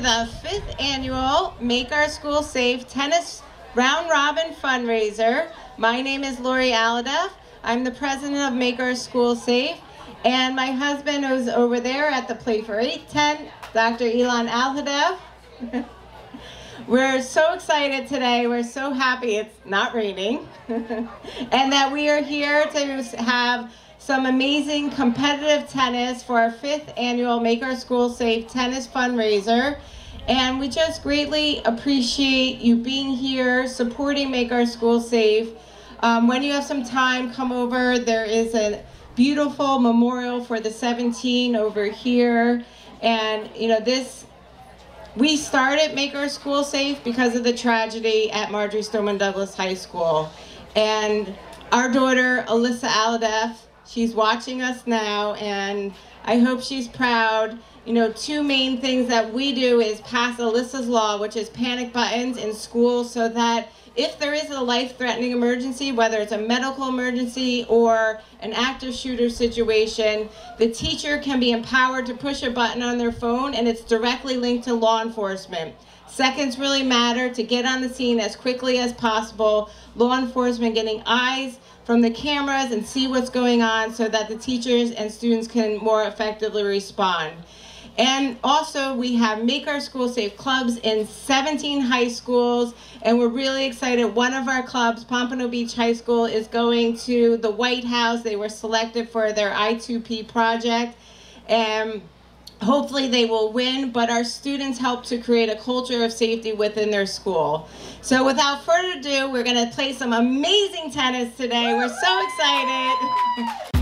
the fifth annual Make Our School Safe Tennis Round Robin Fundraiser. My name is Lori Alhadeff. I'm the president of Make Our School Safe, and my husband is over there at the Play for 8 tent, Dr. Ilan Alhadeff. We're so excited today. We're so happy it's not raining, and that we are here to have some amazing competitive tennis for our fifth annual Make Our School Safe tennis fundraiser. And we just greatly appreciate you being here, supporting Make Our School Safe. Um, when you have some time, come over. There is a beautiful memorial for the 17 over here. And, you know, this, we started Make Our School Safe because of the tragedy at Marjory Stoneman Douglas High School. And our daughter, Alyssa Alhadeff, She's watching us now, and I hope she's proud. You know, two main things that we do is pass Alyssa's Law, which is panic buttons in school so that if there is a life-threatening emergency, whether it's a medical emergency or an active shooter situation, the teacher can be empowered to push a button on their phone and it's directly linked to law enforcement. Seconds really matter to get on the scene as quickly as possible. Law enforcement getting eyes from the cameras and see what's going on so that the teachers and students can more effectively respond. And also we have Make Our School Safe clubs in 17 high schools and we're really excited. One of our clubs, Pompano Beach High School, is going to the White House. They were selected for their I2P project. And Hopefully they will win, but our students help to create a culture of safety within their school. So without further ado, we're gonna play some amazing tennis today. We're so excited.